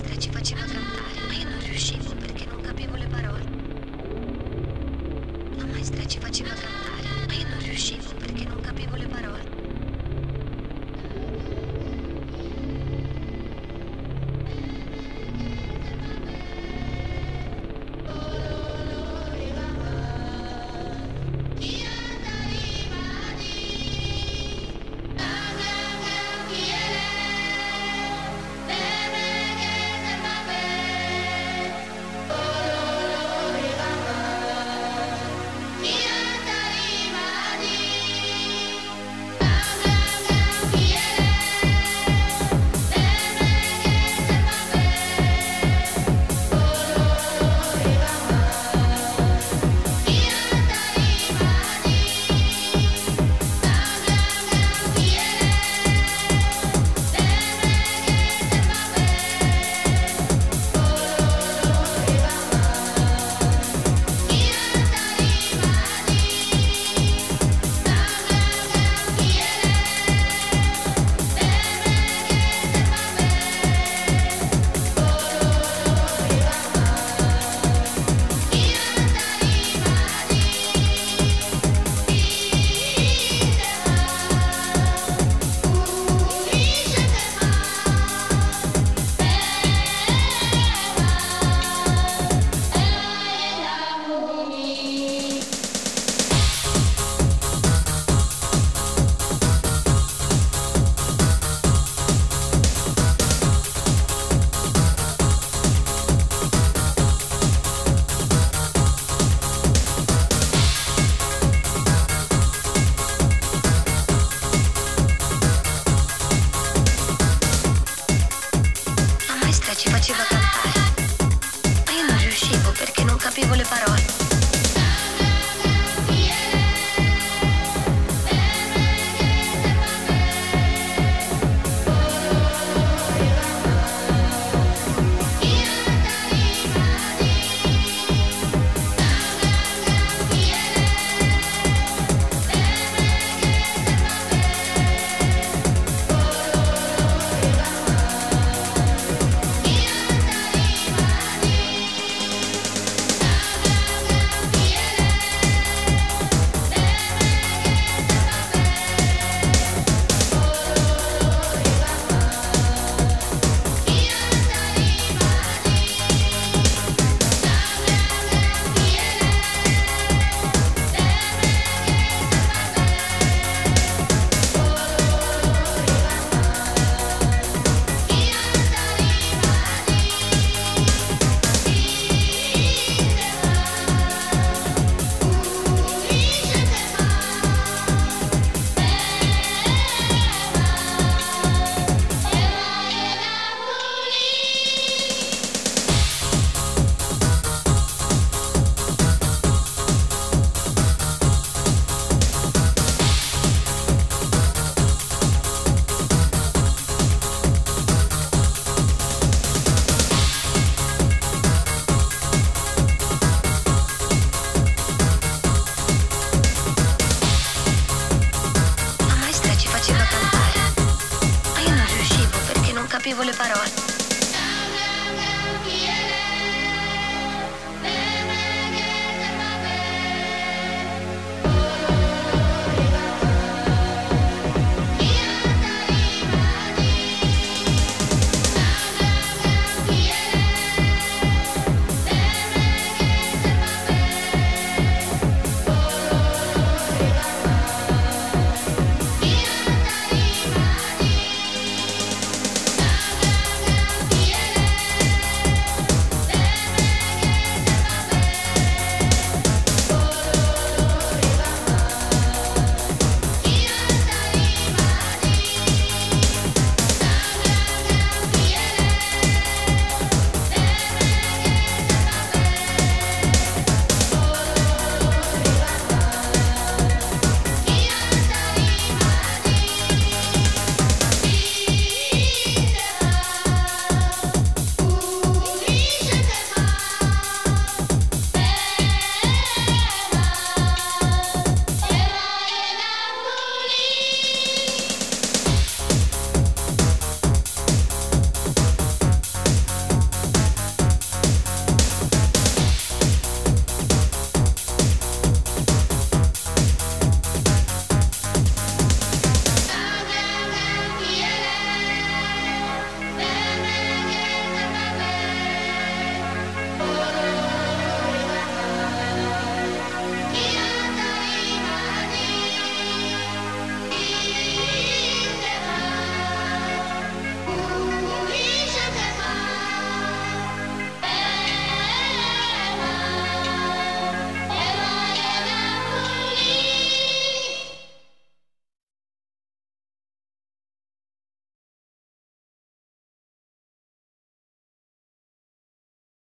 maestra ci faceva cantare, ma io non riuscivo perché non capivo le parole. La maestra ci faceva cantare, faceva cantare, ma io non riuscivo perché non capivo le parole. Capivo le parole.